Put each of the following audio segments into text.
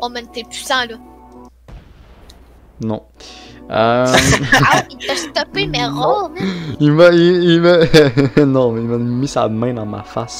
Oh man, t'es puissant là. Non. Euh... Ah, il t'a stoppé, mais man. il m'a. Il, il m'a. non, mais il m'a mis sa main dans ma face.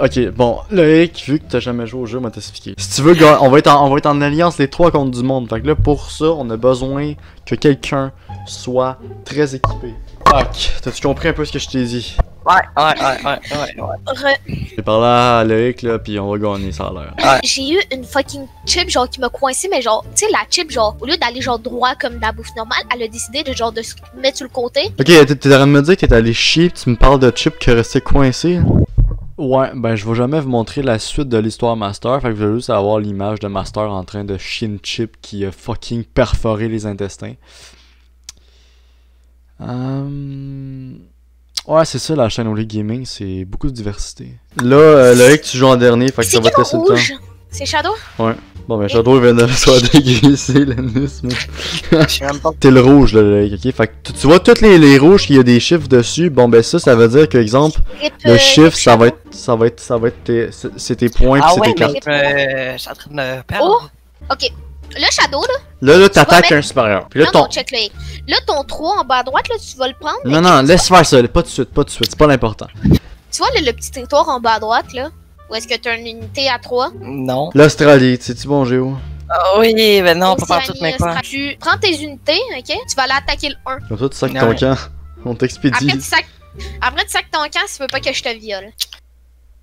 Ok, bon, Loïc, vu que t'as jamais joué au jeu, on va t'expliquer. Si tu veux, gars, on va, être en, on va être en alliance les trois contre du monde. Fait que là, pour ça, on a besoin que quelqu'un soit très équipé. Ok, t'as-tu compris un peu ce que je t'ai dit? Ouais, ouais, ouais, ouais, ouais, ouais. J'ai parlé à Loïc, là, pis on va gagner, ça a l'air. J'ai eu une fucking chip genre qui m'a coincé, mais genre, tu sais, la chip, genre, au lieu d'aller genre droit comme la bouffe normale, elle a décidé de genre de se mettre sur le côté. Ok, t'es en train de me dire que t'es allé chier, pis tu me parles de Chip qui est resté coincé? Ouais, ben je vais jamais vous montrer la suite de l'histoire Master, fait que je veux juste avoir l'image de Master en train de une chip qui a fucking perforé les intestins. Hum... Ouais, c'est ça la chaîne Oli Gaming, c'est beaucoup de diversité. Là, euh, Loïc, tu joues en dernier, fait que ça C'est va te laisser le temps. C'est Shadow? Bon, ben Shadow vient de soit dégraisser l'anus, mais... T'es le rouge, là, Loïc, ok? Fait que tu- vois toutes les, les rouges qu'il y a des chiffres dessus, bon ben ça, ça veut dire que, exemple, Rip, le euh, chiffre, Rip ça Shadow. va être, ça va être, ça va être tes, c'est c'est tes points pis Ah c'est ouais, tes cartes. mais euh, je suis en train de perdre. Oh! Ok. Là, Shadow, là. Là, là, t'attaques mettre- un supérieur. Puis là, non, ton... non, check le Là, ton 3 en bas à droite, là, tu vas le prendre. Non, non, laisse faire ça, pas de suite, pas de suite, c'est pas l'important. Tu vois, là, le petit territoire en bas à droite, là? Où est-ce que t'as une unité à 3? Non. L'Australie, c'est-tu bon, Géo? Ah oui, mais non, pas partout, mais quoi? Tu prends tes unités, ok? Tu vas aller attaquer le 1. Comme ça, tu sacs ton camp. On Après, t'expédie. tu sacs... Après, tu sacs ton camp si tu veux pas que je te viole.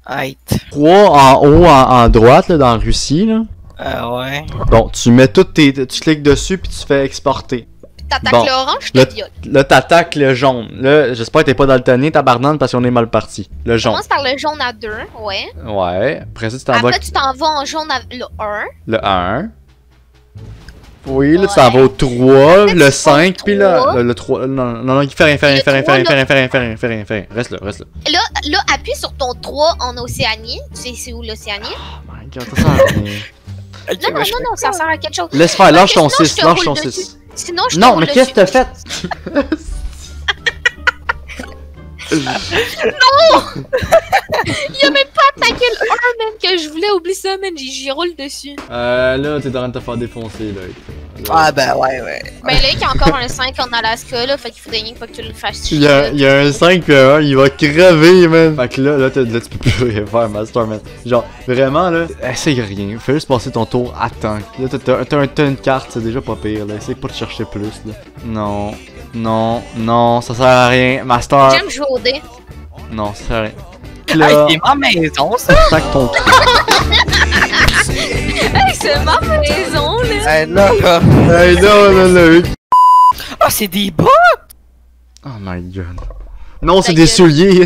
Aïe. 3 en haut, en, en droite, là, dans Russie, là. Euh, ouais. Bon, tu mets toutes tes... Tu cliques dessus, puis tu fais exporter. T'attaques Bon. l'orange, je te viole. Là, t'attaques le jaune. Là, j'espère que t'es pas daltonien, tabarnane, parce qu'on est mal parti. Le jaune. Commence par le jaune à 2, ouais. Ouais. Après ça, tu t'en vas Après, tu t'en vas en jaune à le 1. le 1. Oui, là, tu Ouais. t'en vas au 3, tu le vas au 5, puis là, le, le 3. Non, non, non, il fait rien, fait rien, fait rien, fait rien, fait là. rien, fait rien, fait rien, fait rien, fait rien. Reste là, reste là. Là, là, appuie sur ton 3 en Océanie. Tu sais, c'est où l'Océanie? Oh my god, ça sert à rien. Non, non, non, non, ça sert à quelque chose. Laisse faire, lâche ton Sinon, je 6, te lâche ton dessus. 6. Sinon, je Non, mais qu'est-ce que t'as fait? Il a même pas attaqué le 1, man, que je voulais. Oublie ça, man. J'y j'y roule dessus. Euh, là, t'es en train de te faire défoncer, là. Ah, ben ouais, ouais. Ben là, il y a encore un 5 en Alaska, là. Fait qu'il faudrait rien pas que tu le fasses. Il y, a, il y a un 5 puis un 1, il va crever, man. Fait que là, là, là, tu peux plus rien faire, Master, man. Genre, vraiment, là, essaye rien. Fais juste passer ton tour, attends. Là, t'as- t'as t'as un- t'as une carte, c'est déjà pas pire, là. Essaye pas de chercher plus, là. Non, non, non, ça sert à rien. Master, J'aime jouer au dé. non, ça sert à rien. Hey, Là, c'est ma maison, ça. tac ton. Hey, c'est ma maison, là. Hey, là, là. hey, non, non, non. Ah, c'est des bas. Oh my god. Non, c'est des souliers.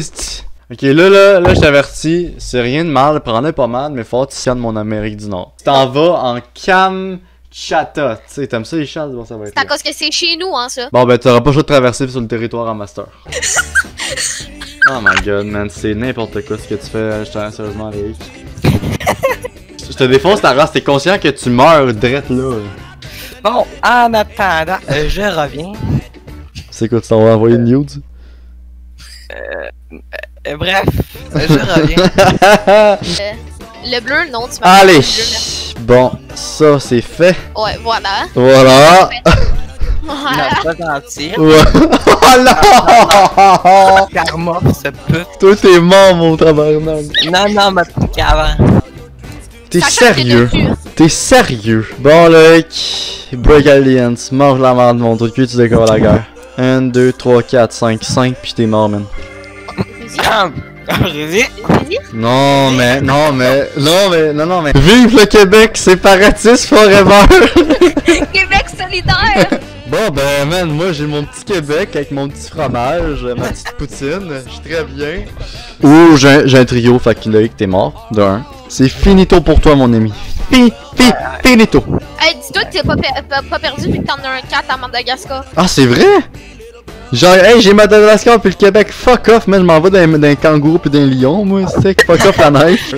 Ok, là, là, là, je t'avertis, c'est rien de mal, prends-le pas mal, mais faut que tu mon Amérique du Nord. T'en vas en Kamchatka, tu sais, t'aimes ça les chats, bon, ça va être C'est à cause que c'est chez nous, hein, ça. Bon, ben, t'auras pas le choix de traverser sur le territoire en master. oh my god, man, c'est n'importe quoi ce que tu fais, je t'en sérieusement, Eric. Je te défonce ta race, t'es conscient que tu meurs drette là. Bon, en attendant, euh, je reviens. C'est quoi, tu t'en vas envoyer une nude? Euh, bref, euh, je reviens. Le bleu, non, tu m'as Allez! pas dit le bleu, merci. Bon, ça c'est fait. Ouais, voilà. Voilà! Voilà. Oh! Karma, ce pute. Toi t'es mort mon tabarnak. Non, non, ma petite qu'avant. T'es sérieux? dessus. T'es sérieux? Bon Luc, Break Alliance, mange la merde mon truc, tu décores la guerre. 1, 2, 3, 4, 5, 5 puis t'es mort man. Vas-y, vas-y. vas-y. Non mais, non mais, non mais, non non mais. Vive le Québec, séparatiste forever! Québec solidaire. Bon ben man, moi j'ai mon petit Québec avec mon petit fromage, ma petite poutine, je suis très bien. Ouh, j'ai un- j'ai un trio, fait que Loïc t'es mort, de un. C'est finito pour toi mon ami. Fi, fi, finito. hey, dis-toi que t'es pas, per- pas, pas perdu vu que t'en as un 4 à Madagascar. Ah c'est vrai? Genre, hey, j'ai Madagascar puis le Québec, fuck off, man, je m'en vais d'un d'un kangourou puis d'un lion, moi, c'est fuck off la neige.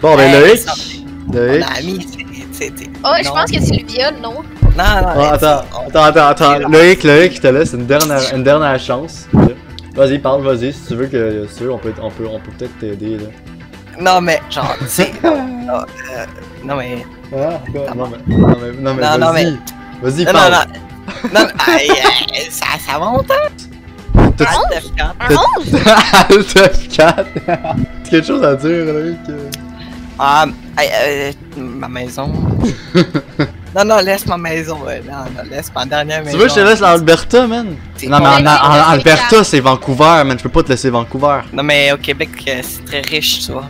Bon, ben Hey, Loïc. ça- Loïc. Mon ami, c'est- c'est. Oh, je pense que c'est le viol, non? Non, non, Ah, mais- attends, attends, attends, Loïc, Loïc, je te laisse une dernière, une dernière chance. Vas-y, parle, vas-y. Si tu veux que, si tu veux, on peut, on peut, on peut peut-être t'aider là. Non, mais genre, tu sais. non, euh, non, mais. Ah, non mais, non mais, non mais, Non, vas-y. Vas-y, Non, non, parle. non. Non, aïe, aïe, ça, ça monte, hein? T'as- Alt F4. Un 11? Alt F4. T'as quelque chose à dire, Loïc? Ah, euh, ma maison. non, non, laisse ma maison. ouais. Non, non, laisse ma dernière Tu maison. veux que je te laisse l'Alberta, man? Non, mais en, en- en c'est Alberta, c'est Vancouver, man. Je peux pas te laisser Vancouver. Non, mais au Québec, euh, c'est très riche, tu vois.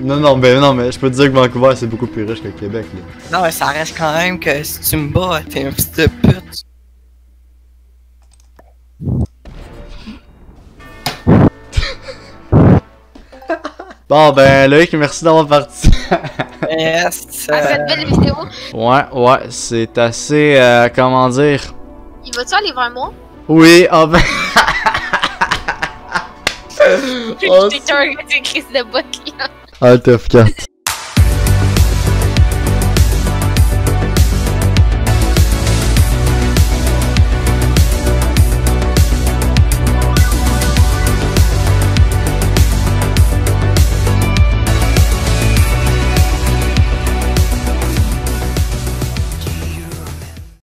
Non, non, mais non, mais je peux te dire que Vancouver, c'est beaucoup plus riche que Québec, là. Non, mais ça reste quand même que si tu me bats, t'es un fils de pute. Bon, ben, Loïc, merci d'avoir parti. Yes. À cette euh, belle vidéo. ouais, ouais, c'est assez, euh, comment dire... Il va-tu aller vers moi? Oui, ah ben... Oh, J'ai un Chris de bot, là. Alt F4.